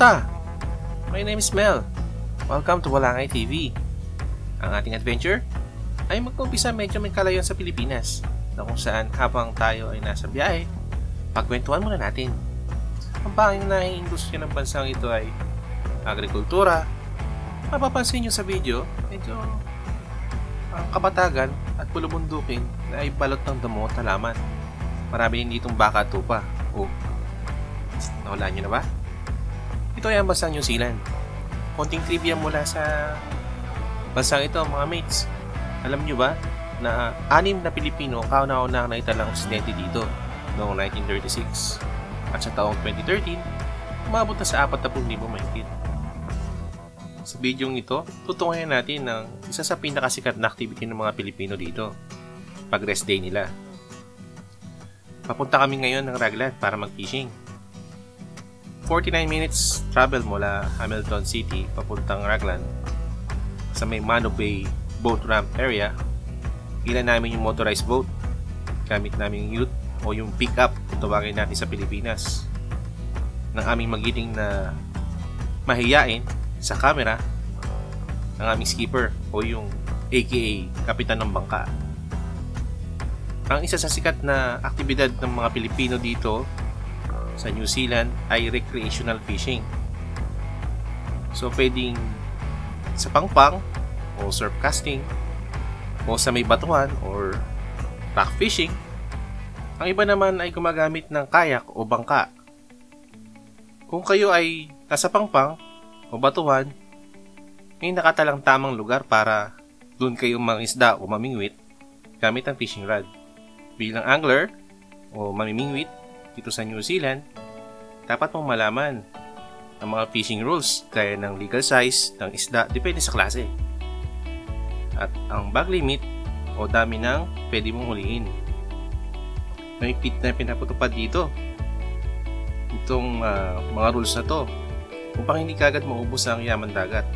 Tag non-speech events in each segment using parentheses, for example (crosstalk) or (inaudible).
Kamusta? My name is Mel. Welcome to Walangay TV. Ang ating adventure ay magkumpisa medyo may kalayon sa Pilipinas na kung saan habang tayo ay nasa biyahe, pagkwentuhan muna natin. Ang banging na industriya ng bansang ito ay agrikultura. Mapapansin nyo sa video, medyo ang kabatagan at pulubundukin na ay balot ng damo at halaman. Marami din ditong baka tupa. Oh, nawala nyo na ba? Ito ay ang New Zealand. Konting trivia mula sa bansang ito mga mates. Alam nyo ba na anim na Pilipino kauna-una ang naitalang residente dito noong 1936 at sa taong 2013 umabot na sa 40,000 mahigit. Sa bidyong ito, tutungayan natin ng isa sa pinakasikat na activity ng mga Pilipino dito, pag-rest day nila. Papunta kami ngayon ng Raglan para mag-fishing. 49 minutes travel mula Hamilton City papuntang Raglan sa may Mano Bay boat ramp area. Ilan namin yung motorized boat. Gamit namin yung youth o yung pick-up kung tawagin natin sa Pilipinas. Ng aming magiting na mahiyain sa camera ng aming skipper o yung aka kapitan ng bangka. Ang isa sa sikat na aktibidad ng mga Pilipino dito sa New Zealand ay recreational fishing. So pwedeng sa pangpang o surf casting o sa may batuhan or rock fishing. Ang iba naman ay gumagamit ng kayak o bangka. Kung kayo ay nasa pangpang o batuhan, may nakatalang tamang lugar para doon kayo mangisda o mamingwit gamit ang fishing rod. Bilang angler o mamimingwit dito sa New Zealand, dapat mong malaman ang mga fishing rules gaya ng legal size ng isda depende sa klase. At ang bag limit o dami ng pwede mong huliin. May pit na pinapatupad dito. Itong uh, mga rules na to upang hindi kagad maubos ang yaman dagat.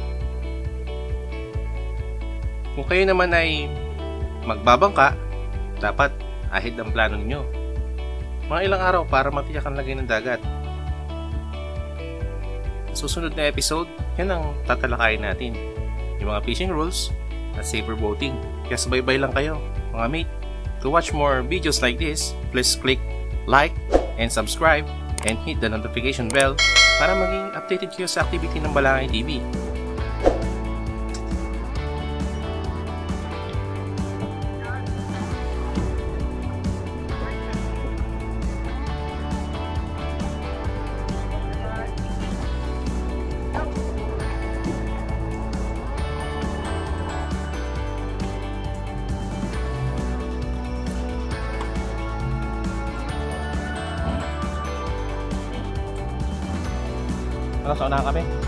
Kung kayo naman ay magbabangka, dapat ahead ang plano ninyo. Mga ilang araw para matiyak ang lagay ng dagat. Susunod na episode, yan ang tatalakayin natin. Yung mga fishing rules at safer boating. Kaya sabay-bay lang kayo, mga mate. To watch more videos like this, please click like and subscribe and hit the notification bell para maging updated kayo sa activity ng Balangay TV. Sa unahan kami?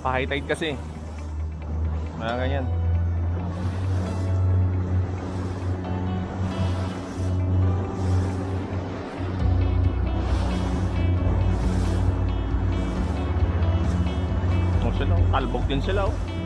Pa-high tide kasi. Mga ganyan. Kalbog din sila oh.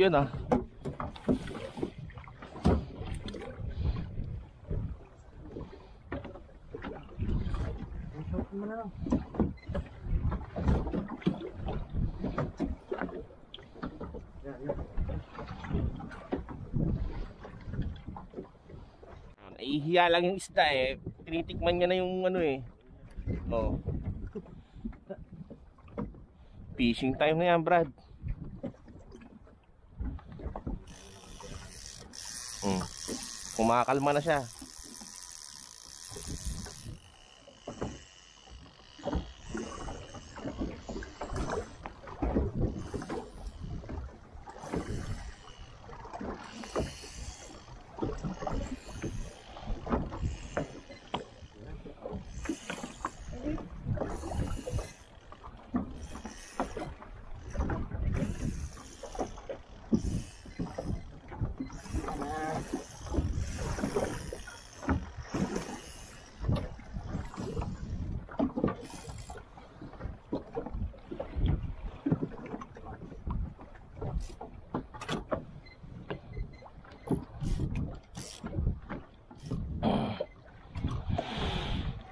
Yan ah. Naihiya lang yung isda eh. Tinitikman niya na yung ano eh. Oh. (laughs) Fishing time na yan, Brad. Kumakalma na siya.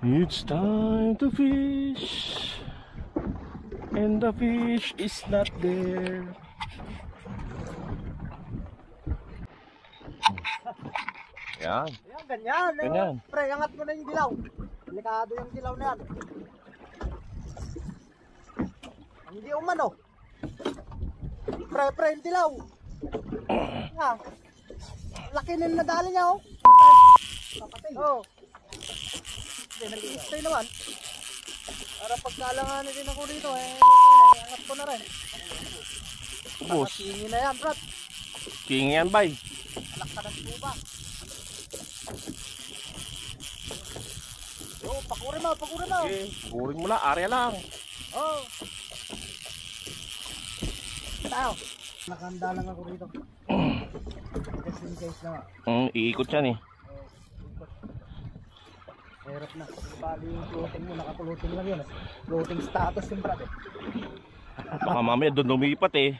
It's time to fish. And the fish is not there. Yan. Ayan, ganyan. eh, Ganyan. Pre, angat mo na yung dilaw. Delikado yung dilaw na yan. Hindi umano. Pre, pre, yung dilaw. Ha. Laki na yung nadali niya, oh. Kapatay. Oh. Hindi, nag-stay naman. Para pagkalanganin din ako dito, eh. eh, Angat ko na rin. Boss. Tingin na yan, brat. King yan, bay. Alak ka ng tuba. Oh, pakuri mo, pakuri mo. Okay. Buring mo lang. Area lang. Oh. Tayo. Nakanda lang ako rito. In case na. Hmm, iikot yan eh. Hirap na. Bali yung floating mo, nakapulutin lang yun. eh. Floating status yung brad eh. Baka mamaya doon lumipat eh.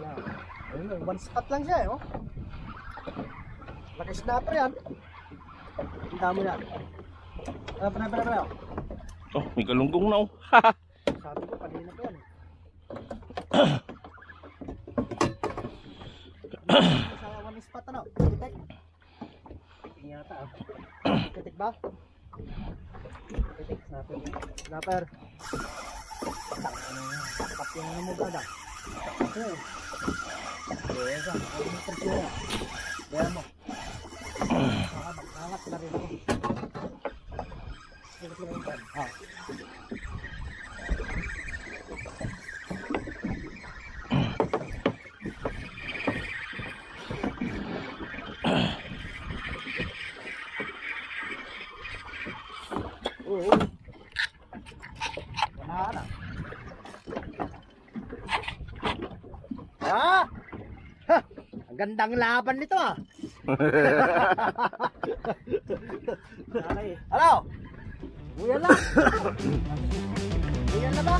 Lang. Ayun, eh, one spot lang siya eh, oh. Laki snapper yan. Ang dami na. Ah, panay, panay, panay. oh. May galunggong na oh. Sabi ko, kanina pa yan eh. (clears throat) Sa one spot ano? Kitek? Kitek yata ah. Kitek ba? Kitek, snapper. Snapper. Ano yan? Tapat yung ano mo brada. Okay. Yes, ah. Ano mo presyo yan? Bayan mo. Baka mag-angat na rin ako. Sige, sige, sige. Ah. Oo. Ah! Ha! Ang gandang laban nito ah. (laughs) Hello? Uyan na. Uyan na ba?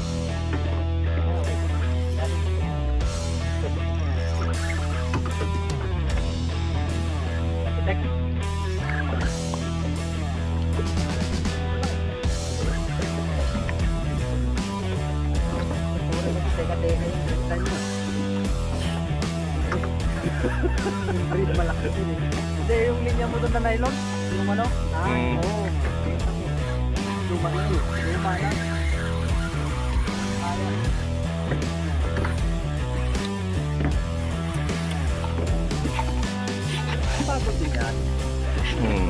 Ay, malaki din eh. Hindi, yung linya mo doon na nylon, yung ano? Ah, Mm. oo. Luma na yun. Luma na. Ayan. Pagod din yan. Hmm.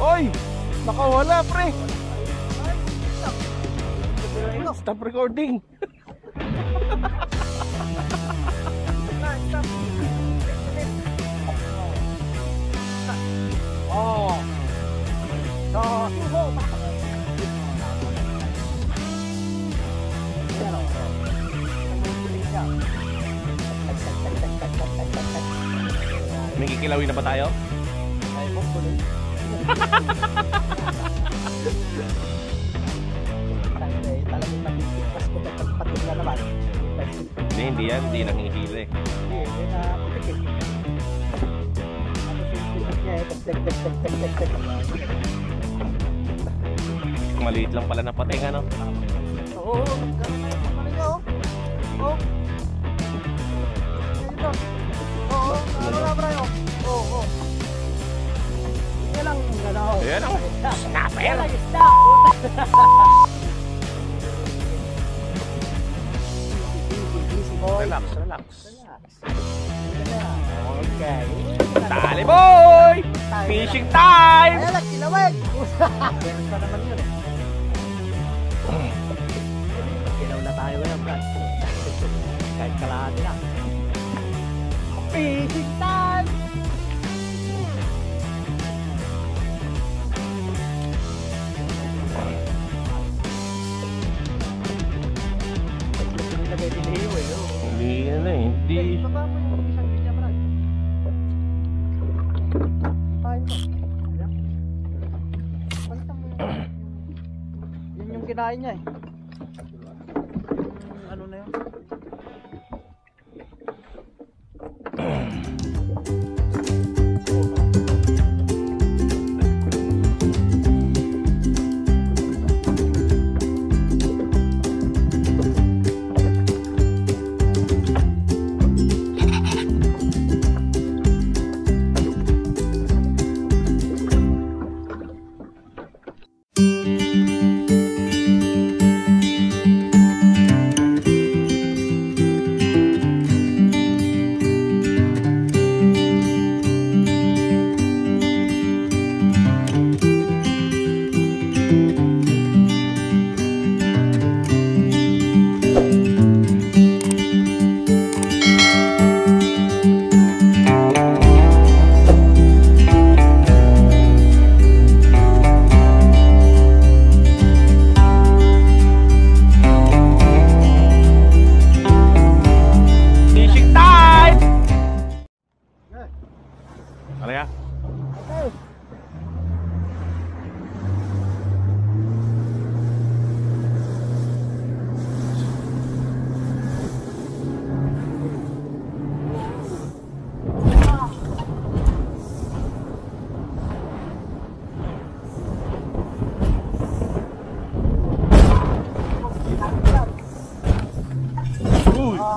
Oy! Nakawala, pre! Stop recording! Oh. So, suho. Ayan o. Tumutuloy siya. May kikilawin na ba tayo? Ay, hopefully. (laughs) yan. Hindi hindi na pitik. Tapos yung pitik niya eh, tek tek tek tek tek tek tek. Maliit lang pala na pating ano. Oo, ganun na yung ano niya oh. Oh. Oo, ano na bro? Oo, oo. Yan lang, ano. Ayan ang snapper. Yan lang, isda. Boy. Relax, relax. Relax. Okay. Dali boy! Fishing time! Ayan lang, kilawag. Meron pa naman yun eh. Kilaw na tayo ngayon, Brad. Kahit kalahati lang. Fishing time! Yun yung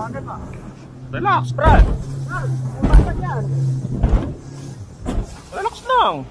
Ano ba? Relax, Brad! Relax lang.